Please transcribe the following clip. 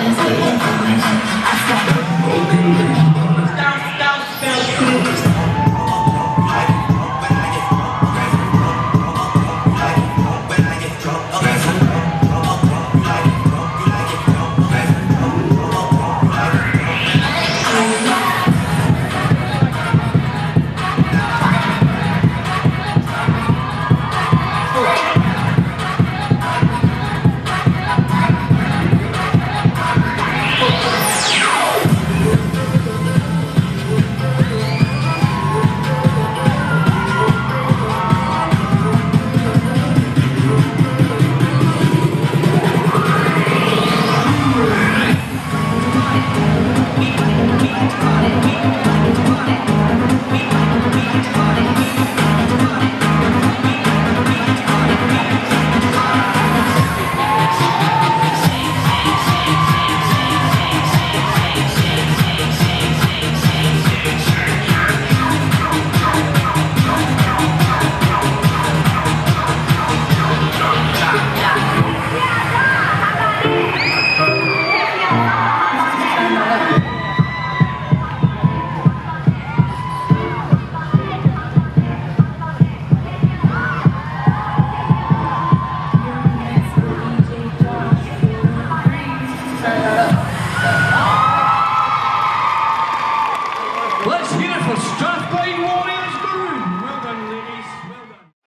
Stop, stop, stop. Let's hear it for Strathclyde Warriors!